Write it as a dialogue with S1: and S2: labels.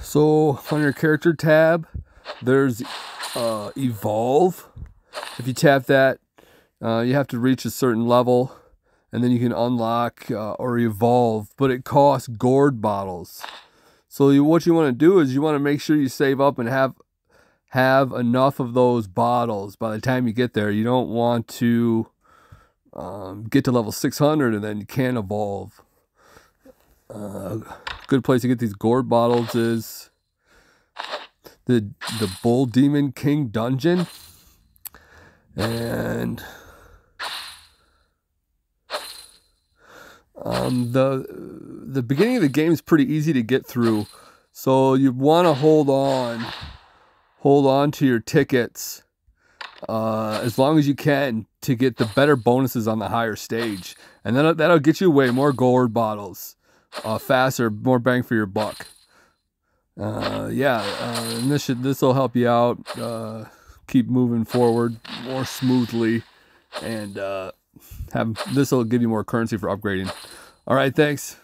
S1: So on your character tab, there's uh, evolve. If you tap that, uh, you have to reach a certain level, and then you can unlock uh, or evolve. But it costs gourd bottles. So you, what you want to do is you want to make sure you save up and have have enough of those bottles by the time you get there. You don't want to um, get to level 600 and then you can't evolve. Good place to get these gourd bottles is the the Bull Demon King dungeon, and um, the the beginning of the game is pretty easy to get through, so you want to hold on, hold on to your tickets uh, as long as you can to get the better bonuses on the higher stage, and then that'll get you way more gourd bottles uh, faster, more bang for your buck. Uh, yeah, uh, and this should this will help you out. Uh, keep moving forward more smoothly, and uh, have this will give you more currency for upgrading. All right, thanks.